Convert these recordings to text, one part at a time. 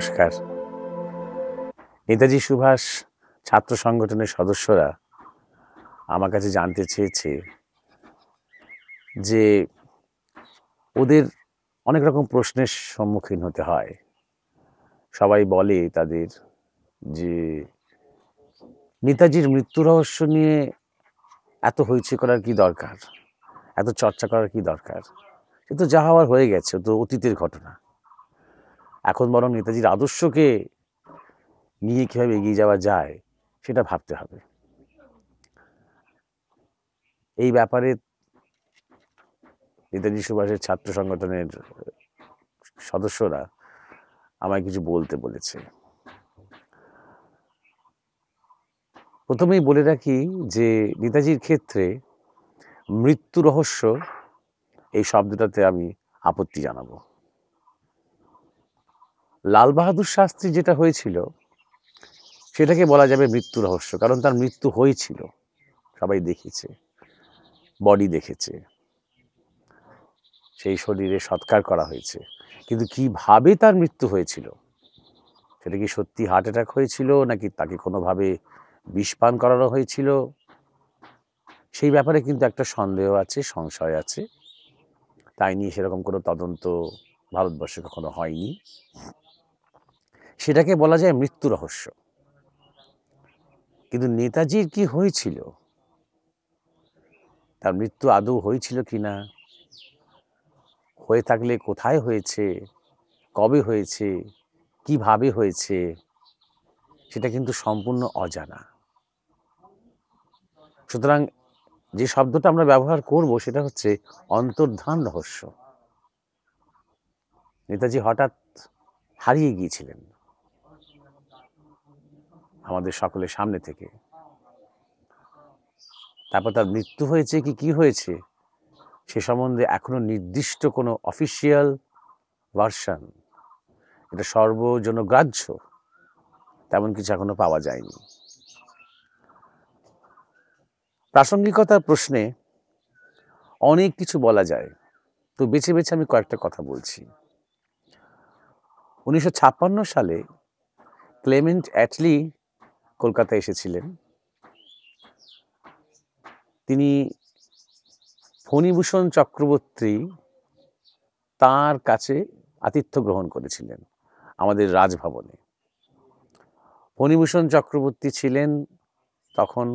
নমস্কার। নেতাজি সুভাষ ছাত্র সংগঠনের সদস্যরা আমার কাছে জানতে চেয়েছে যে ওদের অনেক রকম প্রশ্নের সম্মুখীন হতে হয়। সবাই বলে তাদের যে নেতাজির মৃত্যু রহস্য নিয়ে এত হইচই করার কি দরকার? এত চর্চা করার কি দরকার? সে তো যা হওয়ার হয়ে গেছে তো অতীতের ঘটনা। এখন বরং নেতাজির আদর্শকে নিয়ে কীভাবে এগিয়ে যাওয়া যায়, সেটা ভাবতে হবে। এই ব্যাপারে নেতাজি সুভাষের ছাত্র সংগঠনের সদস্যরা আমায় কিছু বলতে বলেছে। প্রথমেই বলে রাখি যে, নেতাজির ক্ষেত্রে মৃত্যু রহস্য এই শব্দটাতে আমি আপত্তি জানাব। লাল বাহাদুর শাস্ত্রী যেটা হয়েছিল, সেটাকে বলা যাবে মৃত্যু রহস্য, কারণ তার মৃত্যু হয়েছিল। সবাই দেখেছে বডি দেখেছে। সেই শরীরে সৎকার করা হয়েছে। কিন্তু কীভাবে তার মৃত্যু হয়েছিল? সেটা কি সত্যি হার্ট অ্যাটাক হয়েছিল, নাকি তাকে কোনোভাবে বিষপান করানো হয়েছিল? সেই ব্যাপারে কিন্তু একটা সন্দেহ আছে, সংশয় আছে। তাই নিয়ে সেরকম কোনো তদন্ত ভারতবর্ষে কখনো হয়নি। সেটাকে বলা যায় মৃত্যু রহস্য। কিন্তু নেতাজির কি হয়েছিল? তার মৃত্যু আদৌ হয়েছিল কি না হয়ে থাকলে কোথায় হয়েছে? কবে হয়েছে? কীভাবে হয়েছে? সেটা কিন্তু সম্পূর্ণ অজানা। সুতরাং যে শব্দটা আমরা ব্যবহার করব সেটা হচ্ছে অন্তর্ধান রহস্য। নেতাজি হঠাৎ হারিয়ে গিয়েছিলেন। আমাদের সকলের সামনে থেকে। তারপর তার মৃত্যু হয়েছে কি কি হয়েছে? সে সম্বন্ধে এখনও নির্দিষ্ট কোনো অফিসিয়াল ভার্সান এটা সর্বজনগ্রাহ্য। তেমন কিছু এখনও পাওয়া যায়নি। প্রাসঙ্গিকতার প্রশ্নে অনেক কিছু বলা যায়। তো বেছে বেছে আমি কয়েকটা কথা বলছি। উনিশশো ছাপ্পান্ন সালে ক্লেমেন্ট অ্যাটলি কলকাতায় এসেছিলেন। তিনি ফণিভূষণ চক্রবর্তী তার কাছে আতিথ্য গ্রহণ করেছিলেন আমাদের রাজভবনে। ফণিভূষণ চক্রবর্তী ছিলেন তখন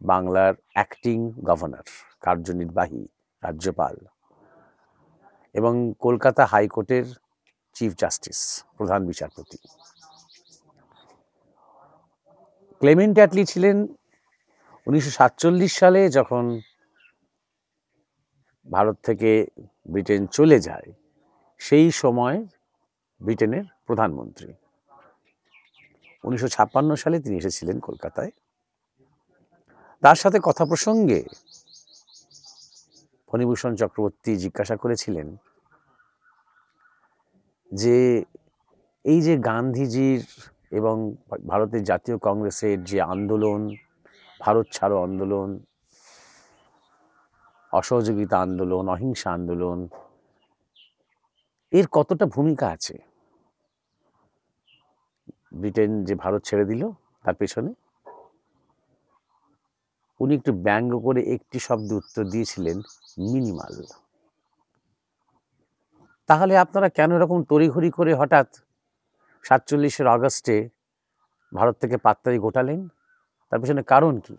বাংলার অ্যাক্টিং গভর্নর কার্যনির্বাহী রাজ্যপাল এবং কলকাতা হাইকোর্টের চিফ জাস্টিস প্রধান বিচারপতি। ক্লেমেন্ট অ্যাটলি ছিলেন উনিশশো সাতচল্লিশ সালে যখন ভারত থেকে ব্রিটেন চলে যায়, সেই সময় ব্রিটেনের প্রধানমন্ত্রী। উনিশশো ছাপ্পান্ন সালে তিনি এসেছিলেন কলকাতায়। তার সাথে কথা প্রসঙ্গে ফণিভূষণ চক্রবর্তী জিজ্ঞাসা করেছিলেন যে, এই যে গান্ধীজির এবং ভারতের জাতীয় কংগ্রেসের যে আন্দোলন, ভারত ছাড়ো আন্দোলন, অসহযোগিতা আন্দোলন, অহিংসা আন্দোলন, এর কতটা ভূমিকা আছে? ব্রিটেন যে ভারত ছেড়ে দিল, তার পেছনে? উনি একটু ব্যঙ্গ করে একটি শব্দ উত্তর দিয়েছিলেন, মিনিমাল তাহলে আপনারা কেন এরকম তড়িঘড়ি করে হঠাৎ সাতচল্লিশের আগস্টে ভারত থেকে পাত্তারি গোটালেন। তার পেছনে কারণ কি?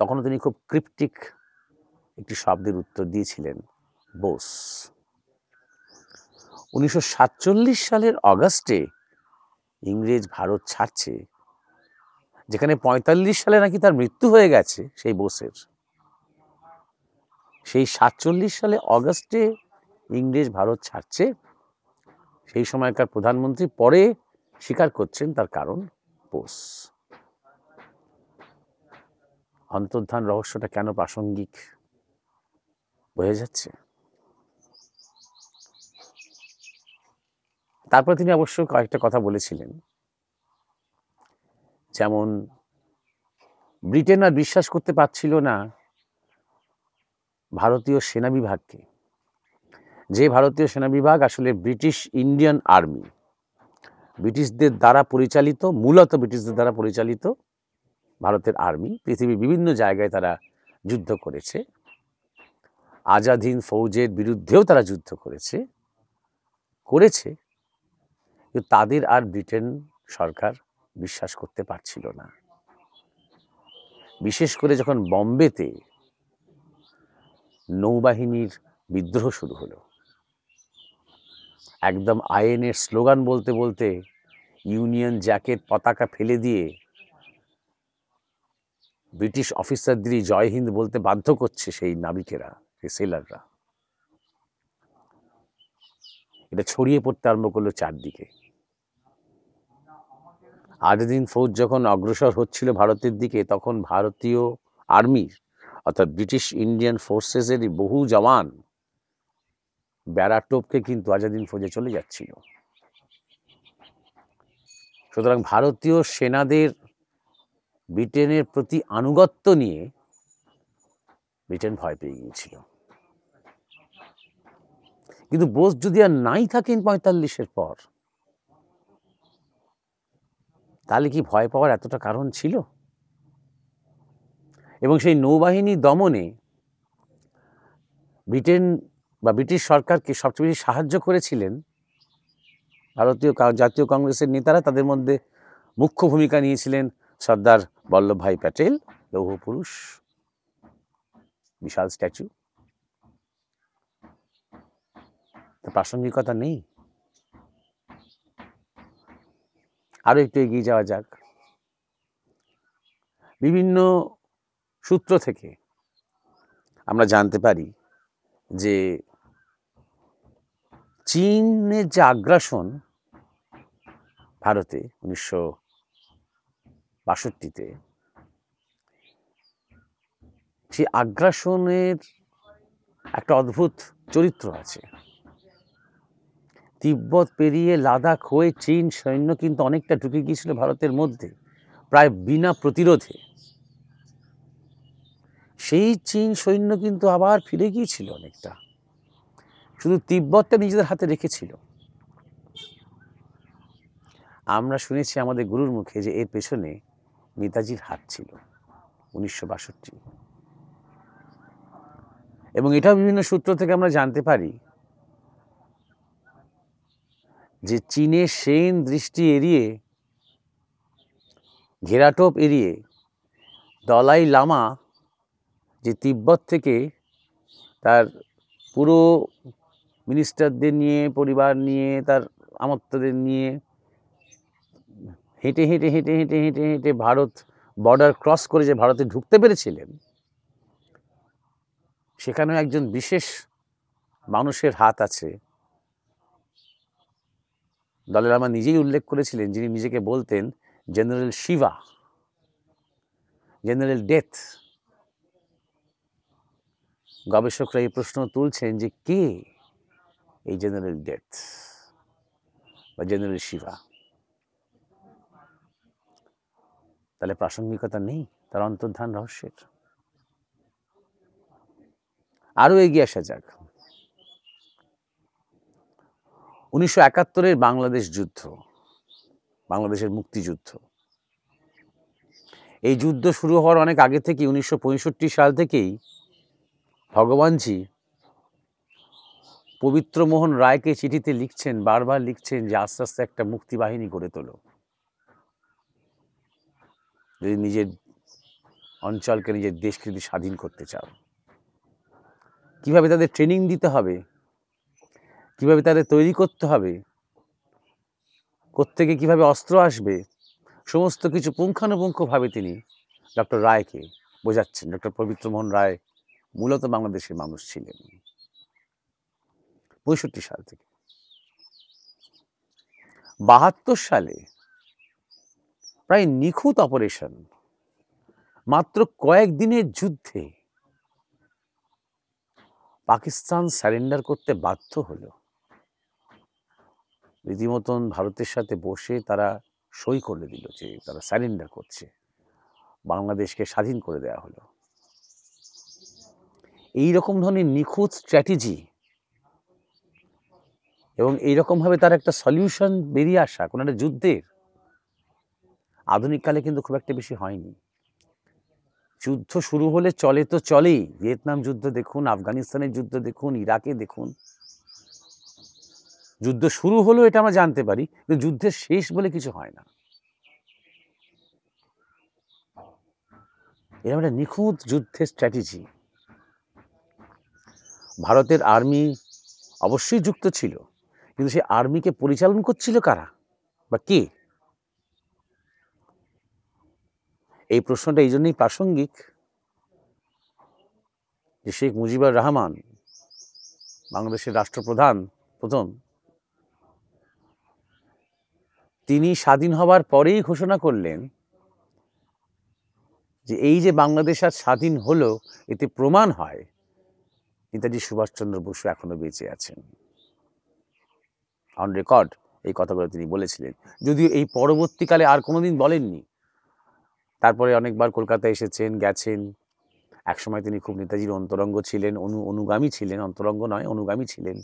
তখনও তিনি খুব ক্রিপ্টিক একটি শব্দের উত্তর দিয়েছিলেন বোস। উনিশশো সাতচল্লিশ সালের অগাস্টে ইংরেজ ভারত ছাড়ছে, যেখানে পঁয়তাল্লিশ সালে নাকি তার মৃত্যু হয়ে গেছে সেই বোসের। সেই সাতচল্লিশ সালে অগাস্টে ইংরেজ ভারত ছাড়ছে সেই সময়কার প্রধানমন্ত্রী পরে স্বীকার করছেন তার কারণ বোস। অন্তর্ধান রহস্যটা কেন প্রাসঙ্গিক বোঝা যাচ্ছে? তারপর তিনি অবশ্য কয়েকটা কথা বলেছিলেন। যেমন, ব্রিটেন আর বিশ্বাস করতে পারছিল না ভারতীয় সেনা বিভাগকে। যে ভারতীয় সেনা বিভাগ আসলে ব্রিটিশ ইন্ডিয়ান আর্মি। ব্রিটিশদের দ্বারা পরিচালিত, মূলত ব্রিটিশদের দ্বারা পরিচালিত ভারতের আর্মি, পৃথিবীর বিভিন্ন জায়গায় তারা যুদ্ধ করেছে। আজাদিন ফৌজের বিরুদ্ধেও তারা যুদ্ধ করেছে। করেছে, কিন্তু তাদের আর ব্রিটেন সরকার বিশ্বাস করতে পারছিল না। বিশেষ করে যখন বম্বেতে নৌবাহিনীর বিদ্রোহ শুরু হলো একদম আইএনের স্লোগান বলতে বলতে ইউনিয়ন জ্যাকেট পতাকা ফেলে দিয়ে ব্রিটিশ অফিসারদেরই জয় হিন্দ বলতে বাধ্য করছে সেই নাবিকেরা, সেই সেলাররা। এটা ছড়িয়ে পড়তে আরম্ভ করল চারদিকে। আজাদিন ফৌজ যখন অগ্রসর হচ্ছিল ভারতের দিকে, তখন ভারতীয় আর্মির অর্থাৎ ব্রিটিশ ইন্ডিয়ান ফোর্সেসেরই বহু জওয়ান ব্যারাটোপকে কিন্তু আজাদিন ফৌজে চলে যাচ্ছিল। সুতরাং ভারতীয় সেনাদের ব্রিটেনের প্রতি আনুগত্য নিয়ে ব্রিটেন ভয় পেয়ে গিয়েছিল। কিন্তু বোস যদি আর নাই থাকেন পঁয়তাল্লিশের পর, তাহলে কি ভয় পাওয়ার এতটা কারণ ছিল? এবং সেই নৌবাহিনী দমনে ব্রিটেন বা ব্রিটিশ সরকারকে সবচেয়ে বেশি সাহায্য করেছিলেন ভারতীয় জাতীয় কংগ্রেসের নেতারা, তাদের মধ্যে মুখ্য ভূমিকা নিয়েছিলেন সর্দার বল্লভভাই প্যাটেল লৌহ পুরুষ বিশাল স্ট্যাচু। প্রাসঙ্গিকতা নেই। আরও একটু এগিয়ে যাওয়া যাক। বিভিন্ন সূত্র থেকে আমরা জানতে পারি যে চীনের যে আগ্রাসন ভারতে উনিশশো বাষট্টিতে সেই আগ্রাসনের একটা অদ্ভুত চরিত্র আছে। তিব্বত পেরিয়ে লাদাখ হয়ে চীন সৈন্য কিন্তু অনেকটা ঢুকে গিয়েছিল ভারতের মধ্যে, প্রায় বিনা প্রতিরোধে। সেই চীন সৈন্য কিন্তু আবার ফিরে গিয়েছিল অনেকটা। শুধু তিব্বতটা নিজেদের হাতে রেখেছিল। আমরা শুনেছি আমাদের গুরুর মুখে যে এর পেছনে নেতাজির হাত ছিল, উনিশশো বাষট্টি। এবং এটাও বিভিন্ন সূত্র থেকে আমরা জানতে পারি যে চীনে সেন দৃষ্টি এড়িয়ে, ঘেরাটোপ এড়িয়ে দলাই লামা যে তিব্বত থেকে তার পুরো মিনিস্টারদের নিয়ে, পরিবার নিয়ে, তার আমত্তদের নিয়ে হেঁটে হেঁটে হেঁটে হেঁটে হেঁটে হেঁটে ভারত বর্ডার ক্রস করে যে ভারতে ঢুকতে পেরেছিলেন, সেখানেও একজন বিশেষ মানুষের হাত আছে। দলের আমার নিজেই উল্লেখ করেছিলেন, যিনি নিজেকে বলতেন জেনারেল শিবা জেনারেল ডেথ গবেষকরা এই প্রশ্ন তুলছেন যে কে এই জেনারেল ডেথ বা জেনারেল শিবা তাহলে প্রাসঙ্গিকতা নেই, তার অন্তর্ধান রহস্যের। আরও এগিয়ে আসা যাক। উনিশশো একাত্তরের বাংলাদেশ যুদ্ধ, বাংলাদেশের মুক্তিযুদ্ধ। এই যুদ্ধ শুরু হওয়ার অনেক আগে থেকে উনিশশো পঁয়ষট্টি সাল থেকেই ভগবানজি পবিত্র মোহন রায়কে চিঠিতে লিখছেন, বারবার লিখছেন যে আস্তে আস্তে একটা মুক্তি বাহিনী গড়ে তোলো। যদি নিজের অঞ্চলকে, নিজের দেশকে যদি স্বাধীন করতে চাও। কীভাবে তাদের ট্রেনিং দিতে হবে? কীভাবে তাদের তৈরি করতে হবে? কোত্থেকে কীভাবে অস্ত্র আসবে? সমস্ত কিছু পুঙ্খানুপুঙ্খভাবে তিনি ডক্টর রায়কে বোঝাচ্ছেন, ডক্টর পবিত্রমোহন রায় মূলত বাংলাদেশের মানুষ ছিলেন। পঁয়ষট্টি সাল থেকে। বাহাত্তর সালে প্রায় নিখুঁত অপারেশন, মাত্র কয়েকদিনের যুদ্ধে পাকিস্তান স্যারেন্ডার করতে বাধ্য হলো। রীতিমতন ভারতের সাথে বসে তারা সই করে দিল যে তারা স্যারেন্ডার করছে। বাংলাদেশকে স্বাধীন করে দেওয়া হলো। এই রকম ধরনের নিখুঁত স্ট্র্যাটেজি এবং এইরকমভাবে তার একটা সলিউশন বেরিয়ে আসা, কোনো একটা যুদ্ধের, আধুনিককালে কিন্তু খুব একটা বেশি হয়নি। যুদ্ধ শুরু হলে চলে তো চলেই। ভিয়েতনাম যুদ্ধ দেখুন, আফগানিস্তানের যুদ্ধ দেখুন, ইরাকে দেখুন। যুদ্ধ শুরু হলেও এটা আমরা জানতে পারি, কিন্তু যুদ্ধের শেষ বলে কিছু হয় না। এরকম একটা নিখুঁত যুদ্ধের স্ট্র্যাটেজি ভারতের আর্মি অবশ্যই যুক্ত ছিল, কিন্তু সেই আর্মিকে পরিচালন করছিল কারা বা কে? এই প্রশ্নটা এই জন্যই প্রাসঙ্গিক যে শেখ মুজিবুর রহমান, বাংলাদেশের রাষ্ট্রপ্রধান প্রথম, তিনি স্বাধীন হবার পরেই ঘোষণা করলেন যে এই যে বাংলাদেশ আর স্বাধীন হলো, এতে প্রমাণ হয় নেতাজি সুভাষচন্দ্র বসু এখনও বেঁচে আছেন। অন রেকর্ড এই কথাগুলো তিনি বলেছিলেন। যদিও এই পরবর্তীকালে আর কোনোদিন বলেননি। তারপরে অনেকবার কলকাতায় এসেছেন, গেছেন। একসময় তিনি খুব নেতাজির অন্তরঙ্গ ছিলেন, অনু, অনুগামী ছিলেন। অন্তরঙ্গ নয়, অনুগামী ছিলেন।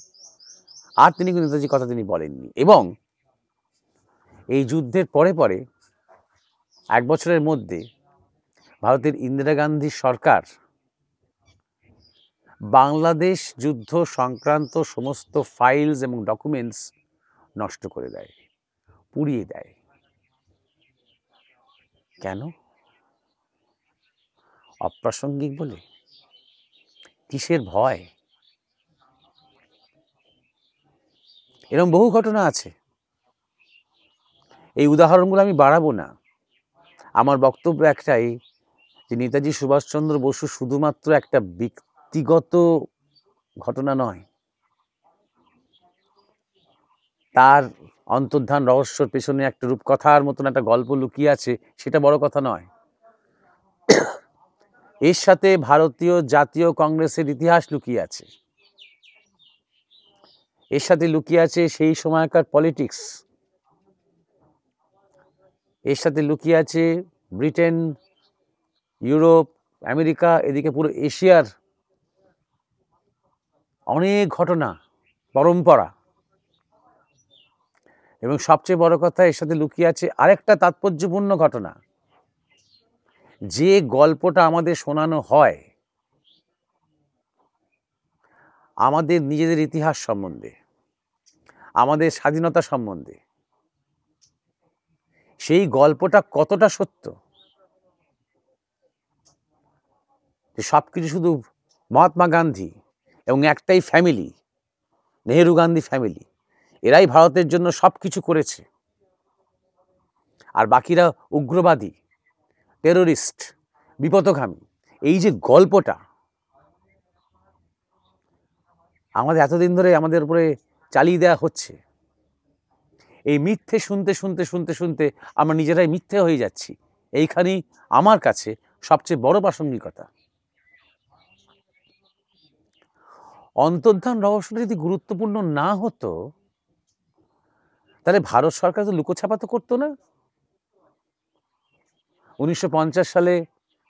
আর তিনি নেতাজির কথা তিনি বলেননি। এবং এই যুদ্ধের পরে পরে, এক বছরের মধ্যে ভারতের ইন্দিরা গান্ধী সরকার বাংলাদেশ যুদ্ধ সংক্রান্ত সমস্ত ফাইলস এবং ডকুমেন্টস নষ্ট করে দেয়, পুড়িয়ে দেয়। কেন? অপ্রাসঙ্গিক বলে? কিসের ভয়? এরকম বহু ঘটনা আছে। এই উদাহরণগুলো আমি বাড়াবো না। আমার বক্তব্য একটাই যে নেতাজি সুভাষচন্দ্র বসু শুধুমাত্র একটা ব্যক্তিগত ঘটনা নয়। তার অন্তর্ধান রহস্যর পেছনে একটা রূপকথার মতন একটা গল্প লুকিয়ে আছে, সেটা বড় কথা নয়। এর সাথে ভারতীয় জাতীয় কংগ্রেসের ইতিহাস লুকিয়ে আছে। এর সাথে লুকিয়ে আছে সেই সময়কার পলিটিক্স। এর সাথে লুকিয়ে আছে ব্রিটেন, ইউরোপ, আমেরিকা, এদিকে পুরো এশিয়ার অনেক ঘটনা, পরম্পরা। এবং সবচেয়ে বড় কথা, এর সাথে লুকিয়ে আছে আরেকটা তাৎপর্যপূর্ণ ঘটনা। যে গল্পটা আমাদের শোনানো হয়, আমাদের নিজেদের ইতিহাস সম্বন্ধে, আমাদের স্বাধীনতা সম্বন্ধে, সেই গল্পটা কতটা সত্য? যে সব কিছু শুধু মহাত্মা গান্ধী এবং একটাই ফ্যামিলি নেহেরু গান্ধী ফ্যামিলি এরাই ভারতের জন্য সব কিছু করেছে। আর বাকিরা উগ্রবাদী টেরোরিস্ট বিপদগামী এই যে গল্পটা, আমাদের এতদিন ধরে আমাদের উপরে চালিয়ে দেওয়া হচ্ছে। এই মিথ্যে শুনতে শুনতে শুনতে শুনতে আমরা নিজেরাই মিথ্যে হয়ে যাচ্ছি। এইখানেই আমার কাছে সবচেয়ে বড় প্রাসঙ্গিকতা। অন্তর্ধান রহস্যটা যদি গুরুত্বপূর্ণ না হতো, তাহলে ভারত সরকার তো লুকোছাপা তো করতো না। উনিশশো পঞ্চাশ সালে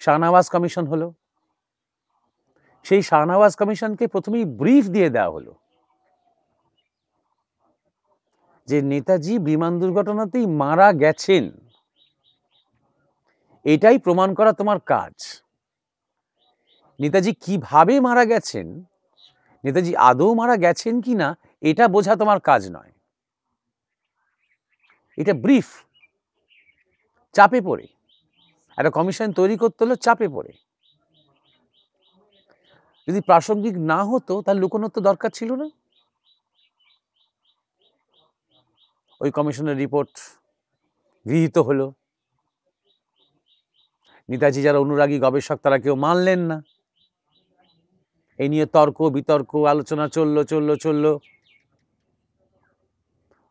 শাহনাওয়াজ কমিশন হলো। সেই শাহনাওয়াজ কমিশনকে প্রথমেই ব্রিফ দিয়ে দেওয়া হলো যে নেতাজি বিমান দুর্ঘটনাতেই মারা গেছেন। এটাই প্রমাণ করা তোমার কাজ। নেতাজি কীভাবে মারা গেছেন? নেতাজি আদৌ মারা গেছেন কি না, এটা বোঝা তোমার কাজ নয়। এটা ব্রিফ চাপে পড়ে। একটা কমিশন তৈরি করতে হলো চাপে পড়ে। যদি প্রাসঙ্গিক না হতো, তাহলে লুকোনোর তো দরকার ছিল না। ওই কমিশনের রিপোর্ট গৃহীত হলো। নেতাজি যারা অনুরাগী গবেষক, তারা কেউ মানলেন না। এই নিয়ে তর্ক, বিতর্ক, আলোচনা চলল চলল চলল।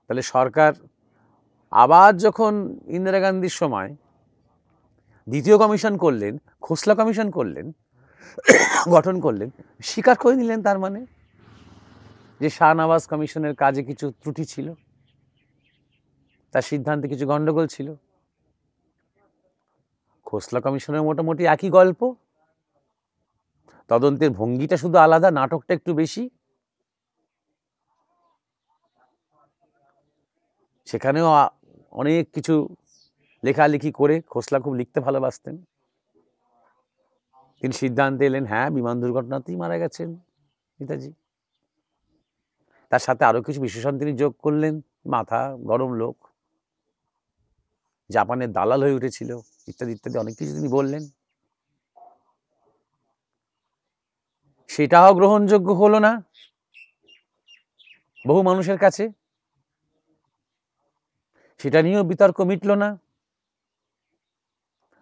তাহলে সরকার আবার যখন ইন্দিরা গান্ধীর সময় দ্বিতীয় কমিশন করলেন, খোসলা কমিশন করলেন, গঠন করলেন, স্বীকার করে নিলেন তার মানে যে শাহনওয়াজ কমিশনের কাজে কিছু ত্রুটি ছিল, তার সিদ্ধান্তে কিছু গণ্ডগোল ছিল। খোসলা কমিশনের মোটামুটি একই গল্প। তদন্তের ভঙ্গিটা শুধু আলাদা, নাটকটা একটু বেশি। সেখানেও অনেক কিছু লেখালেখি করে খোসলা খুব লিখতে ভালোবাসতেন। তিনি সিদ্ধান্তে এলেন হ্যাঁ বিমান দুর্ঘটনাতেই মারা গেছেন নেতাজি। তার সাথে আরও কিছু বিশেষণ তিনি যোগ করলেন, মাথা গরম লোক, জাপানের দালাল হয়ে উঠেছিল, ইত্যাদি ইত্যাদি অনেক কিছু তিনি বললেন। সেটাও গ্রহণযোগ্য হলো না। বহু মানুষের কাছে সেটা নিয়েও বিতর্ক মিটলো না।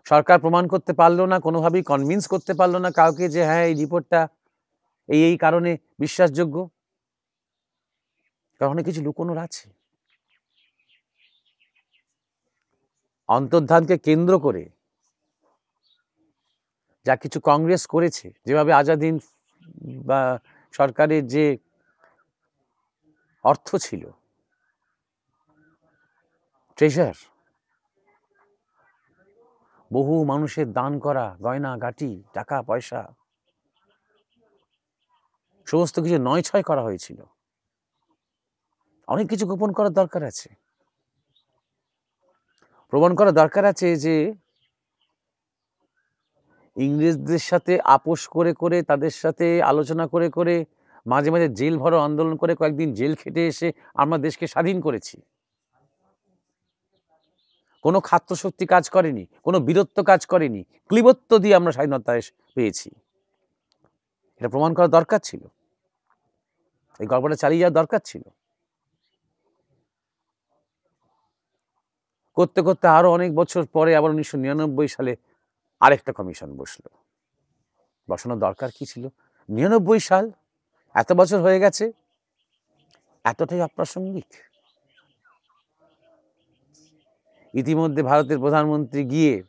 সরকার প্রমাণ করতে পারল না, কোনোভাবেই কনভিন্স করতে পারল না কাউকে যে হ্যাঁ এই রিপোর্টটা এই এই কারণে বিশ্বাসযোগ্য। কারণ কিছু লুকোনোর আছে? অন্তর্ধানকে কেন্দ্র করে যা কিছু কংগ্রেস করেছে, যেভাবে আজাদিন বা সরকারের যে অর্থ ছিল ট্রেজার বহু মানুষের দান করা, গয়না, গাটি, টাকা, পয়সা, সমস্ত কিছু নয় ছয় করা হয়েছিল। অনেক কিছু গোপন করার দরকার আছে। প্রমাণ করা দরকার আছে যে ইংরেজদের সাথে আপোষ করে করে, তাদের সাথে আলোচনা করে করে, মাঝে মাঝে জেল ভরো আন্দোলন করে, কয়েকদিন জেল খেটে এসে আমরা দেশকে স্বাধীন করেছি। কোনো খাদ্যশক্তি কাজ করেনি, কোনো বীরত্ব কাজ করেনি, ক্লিবত্ব দিয়ে আমরা স্বাধীনতা পেয়েছি। এটা প্রমাণ করা দরকার ছিল। এই গল্পটা চালিয়ে যাওয়ার দরকার ছিল। করতে করতে আরও অনেক বছর পরে আবার উনিশশো নিরানব্বই সালে আরেকটা কমিশন বসল। বসানোর দরকার কি ছিল? নিরানব্বই সাল, এত বছর হয়ে গেছে, এতটাই অপ্রাসঙ্গিক। ইতিমধ্যে ভারতের প্রধানমন্ত্রী গিয়ে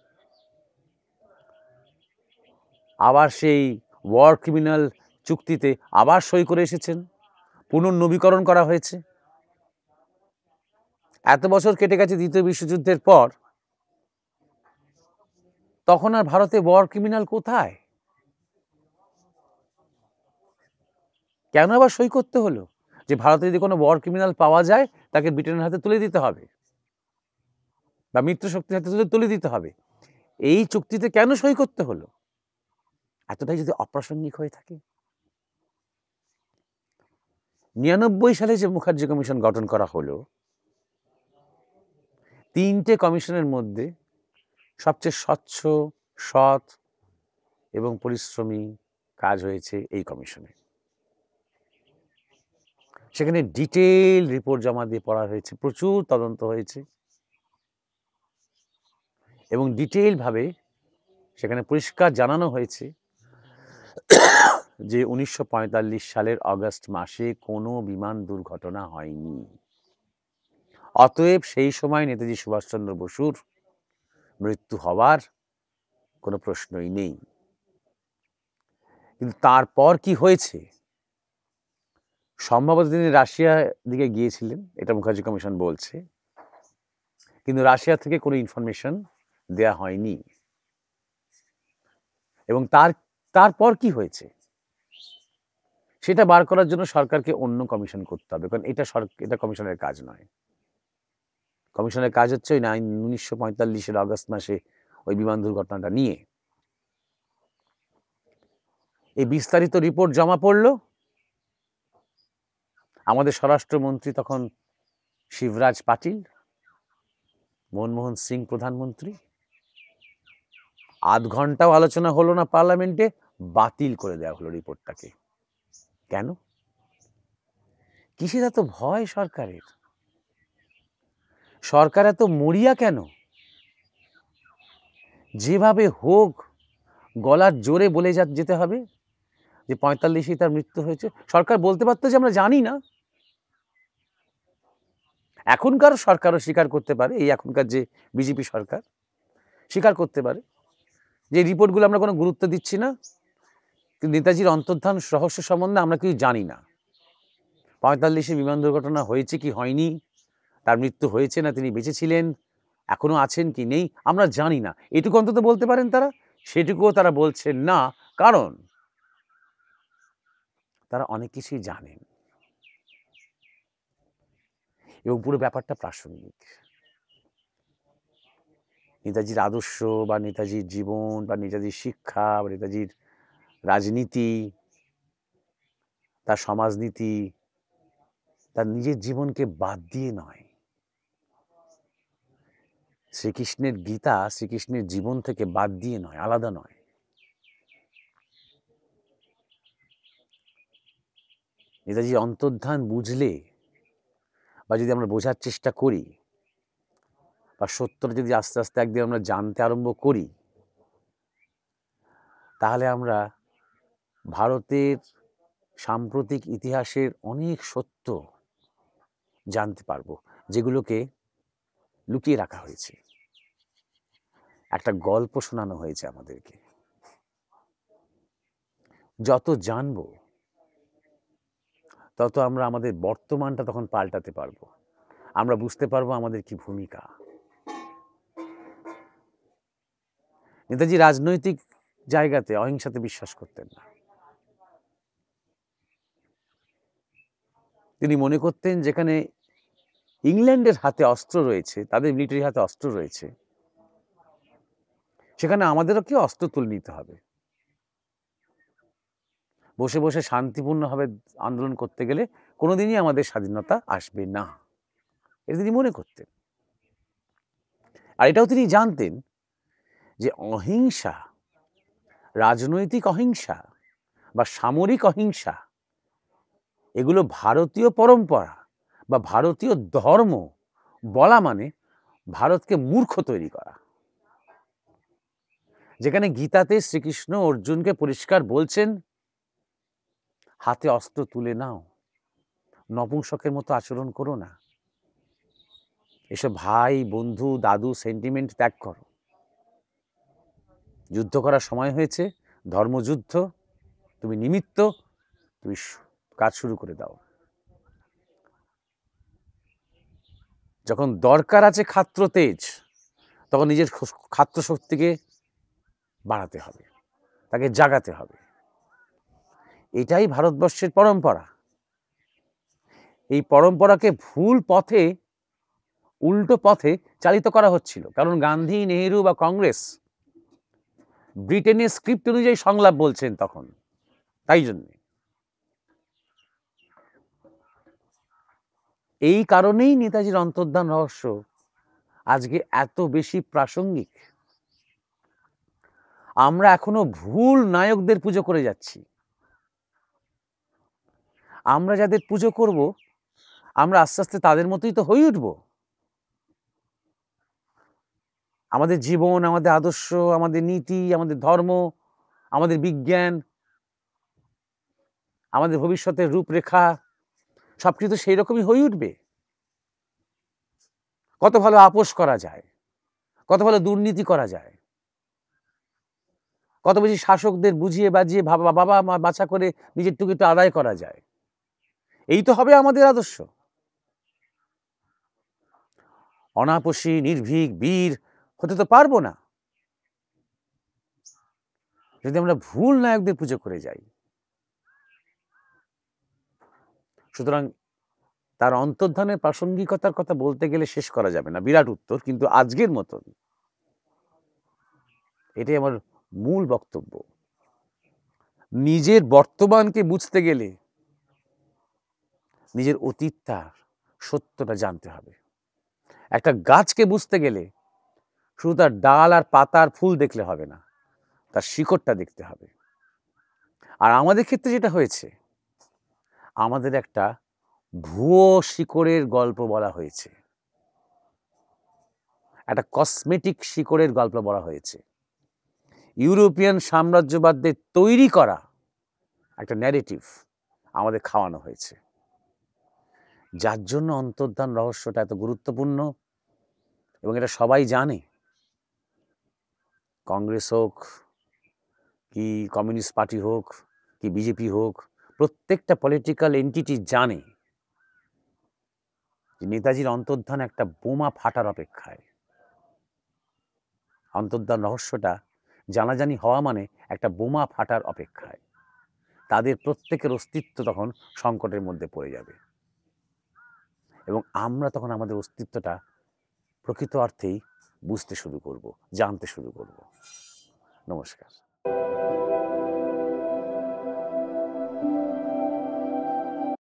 আবার সেই ওয়ার ক্রিমিনাল চুক্তিতে আবার সই করে এসেছেন। পুনর্নবীকরণ করা হয়েছে। এত বছর কেটে গেছে দ্বিতীয় বিশ্বযুদ্ধের পর তখন আর ভারতে ওয়ার ক্রিমিনাল কোথায়? কেন আবার সই করতে হলো? যে ভারতে যদি কোনো ওয়ার ক্রিমিনাল পাওয়া যায়, তাকে ব্রিটেনের হাতে তুলে দিতে হবে। বা মিত্র শক্তির হাতে তুলে তুলে দিতে হবে। এই চুক্তিতে কেন সই করতে হলো? এতটাই যদি অপ্রাসঙ্গিক হয়ে থাকে। নিরানব্বই সালে যে মুখার্জি কমিশন গঠন করা হলো, তিনটে কমিশনের মধ্যে সবচেয়ে স্বচ্ছ, সৎ এবং পরিশ্রমী কাজ হয়েছে এই কমিশনে। সেখানে ডিটেল রিপোর্ট জমা দিয়ে পড়া হয়েছে, প্রচুর তদন্ত হয়েছে। এবং ডিটেইলভাবে সেখানে পরিষ্কার জানানো হয়েছে যে উনিশশো পঁয়তাল্লিশ সালের অগস্ট মাসে কোনো বিমান দুর্ঘটনা হয়নি। অতএব সেই সময় নেতাজি সুভাষচন্দ্র বসুর মৃত্যু হওয়ার কোনো প্রশ্নই নেই। কিন্তু তারপর কি হয়েছে? সম্ভবত তিনি রাশিয়া দিকে গিয়েছিলেন, এটা মুখার্জি কমিশন বলছে। কিন্তু রাশিয়া থেকে কোনো ইনফরমেশন দেয়া হয়নি। এবং তার, তারপর কি হয়েছে? সেটা বার করার জন্য সরকারকে অন্য কমিশন করতে হবে, কারণ এটা এটা কমিশনের কাজ নয়। কমিশনের কাজ হচ্ছে ওই নাইন, উনিশশো পঁয়তাল্লিশের আগস্ট মাসে ওই বিমান দুর্ঘটনাটা নিয়ে। এই বিস্তারিত রিপোর্ট জমা পড়ল। আমাদের স্বরাষ্ট্রমন্ত্রী তখন শিবরাজ পাটিল, মনমোহন সিং প্রধানমন্ত্রী। আধ ঘন্টাও আলোচনা হলো না পার্লামেন্টে, বাতিল করে দেওয়া হলো রিপোর্টটাকে। কেন? কিসের এত ভয় সরকারের? সরকার এত মরিয়া কেন? যেভাবে হোক, গলার জোরে বলে যা যেতে হবে যে পঁয়তাল্লিশে তার মৃত্যু হয়েছে। সরকার বলতে পারতো যে আমরা জানি না। এখনকার সরকারও স্বীকার করতে পারে, এই এখনকার যে বিজেপি সরকার স্বীকার করতে পারে যে রিপোর্টগুলো আমরা কোনো গুরুত্ব দিচ্ছি না নেতাজির অন্তর্ধান রহস্য সম্বন্ধে আমরা কিছু জানি না। পঁয়তাল্লিশে বিমান দুর্ঘটনা হয়েছে কি হয়নি? তার মৃত্যু হয়েছে না, তিনি বেঁচে ছিলেন, এখনও আছেন কি নেই, আমরা জানি না। এটুকু অন্তত বলতে পারেন তারা? সেটুকুও তারা বলছেন না, কারণ তারা অনেক কিছুই জানেন। এবং পুরো ব্যাপারটা প্রাসঙ্গিক। নেতাজির আদর্শ বা নেতাজির জীবন বা নেতাজির শিক্ষা বা নেতাজির রাজনীতি, তার সমাজনীতি, তার নিজের জীবনকে বাদ দিয়ে নয়। শ্রীকৃষ্ণের গীতা শ্রীকৃষ্ণের জীবন থেকে বাদ দিয়ে নয়, আলাদা নয়। নেতাজির অন্তর্ধান বুঝলে বা যদি আমরা বোঝার চেষ্টা করি বা সত্যটা যদি আস্তে আস্তে একদিন আমরা জানতে আরম্ভ করি, তাহলে আমরা ভারতের সাম্প্রতিক ইতিহাসের অনেক সত্য জানতে পারব, যেগুলোকে লুকিয়ে রাখা হয়েছে। একটা গল্প শোনানো হয়েছে আমাদেরকে। যত জানব, তত আমরা আমাদের বর্তমানটা তখন পাল্টাতে পারব। আমরা বুঝতে পারব আমাদের কি ভূমিকা। নেতাজি রাজনৈতিক জায়গাতে অহিংসাতে বিশ্বাস করতেন না। তিনি মনে করতেন যেখানে ইংল্যান্ডের হাতে অস্ত্র রয়েছে, তাদের মিলিটারি হাতে অস্ত্র রয়েছে। সেখানে আমাদেরও কি অস্ত্র তুলে নিতে হবে? বসে বসে শান্তিপূর্ণভাবে আন্দোলন করতে গেলে কোনোদিনই আমাদের স্বাধীনতা আসবে না। এটা তিনি মনে করতেন। আর এটাও তিনি জানতেন যে অহিংসা, রাজনৈতিক অহিংসা বা সামরিক অহিংসা, এগুলো ভারতীয় পরম্পরা বা ভারতীয় ধর্ম বলা মানে ভারতকে মূর্খ তৈরি করা। যেখানে গীতাতে শ্রীকৃষ্ণ অর্জুনকে পরিষ্কার বলছেন, হাতে অস্ত্র তুলে নাও, নপুংসকের মতো আচরণ করো না। এসব ভাই, বন্ধু, দাদু সেন্টিমেন্ট ত্যাগ করো। যুদ্ধ করার সময় হয়েছে, ধর্মযুদ্ধ, তুমি নিমিত্ত, তুমি কাজ শুরু করে দাও। যখন দরকার আছে খাত্র তেজ, তখন নিজের খাত্র শক্তিকে বাড়াতে হবে, তাকে জাগাতে হবে। এটাই ভারতবর্ষের পরম্পরা। এই পরম্পরাকে ভুল পথে, উল্টো পথে চালিত করা হচ্ছিল। কারণ গান্ধী, নেহেরু বা কংগ্রেস ব্রিটেনের স্ক্রিপ্ট অনুযায়ী সংলাপ বলছেন তখন, তাই জন্যে। এই কারণেই নেতাজির অন্তর্ধান রহস্য আজকে এত বেশি প্রাসঙ্গিক। আমরা এখনও ভুল নায়কদের পুজো করে যাচ্ছি। আমরা যাদের পুজো করব, আমরা আস্তে আস্তে তাদের মতোই তো হয়ে উঠব। আমাদের জীবন, আমাদের আদর্শ, আমাদের নীতি, আমাদের ধর্ম, আমাদের বিজ্ঞান, আমাদের ভবিষ্যতের রূপরেখা সব কিছু সেই রকমই হয়ে উঠবে। কত ভালো আপোষ করা যায়, কত ভালো দুর্নীতি করা যায়। কত বেশি শাসকদের বুঝিয়ে বাজিয়ে বাবা বাবা মা বাছা করে নিজের টুকিটা আদায় করা যায়। এই তো হবে আমাদের আদর্শ। অনাপসী নির্ভীক, বীর হতে তো পারব না। যদি আমরা ভুল নায়কদের পুজো করে যাই সুতরাং তার অন্তর্ধানের প্রাসঙ্গিকতার কথা বলতে গেলে শেষ করা যাবে না। বিরাট উত্তর, কিন্তু আজকের মতন এটাই আমার মূল বক্তব্য। নিজের বর্তমানকে বুঝতে গেলে নিজের অতীতটার সত্যটা জানতে হবে। একটা গাছকে বুঝতে গেলে শুধু তার ডাল আর পাতার ফুল দেখলে হবে না, তার শিকড়টা দেখতে হবে। আর আমাদের ক্ষেত্রে যেটা হয়েছে আমাদের একটা ভুয়ো শিকড়ের গল্প বলা হয়েছে। একটা কসমেটিক শিকড়ের গল্প বলা হয়েছে। ইউরোপিয়ান সাম্রাজ্যবাদদের তৈরি করা একটা ন্যারেটিভ আমাদের খাওয়ানো হয়েছে। যার জন্য অন্তর্ধান রহস্যটা এত গুরুত্বপূর্ণ এবং এটা সবাই জানে। কংগ্রেস হোক, কি কমিউনিস্ট পার্টি হোক, কি বিজেপি হোক প্রত্যেকটা পলিটিক্যাল এন্টিটি জানে যে নেতাজির অন্তর্ধান একটা বোমা ফাটার অপেক্ষায়। অন্তর্ধান রহস্যটা জানাজানি হওয়া মানে একটা বোমা ফাটার অপেক্ষায়। তাদের প্রত্যেকের অস্তিত্ব তখন সংকটের মধ্যে পড়ে যাবে। এবং আমরা তখন আমাদের অস্তিত্বটা প্রকৃত অর্থেই বুঝতে শুরু করব, জানতে শুরু করব। নমস্কার।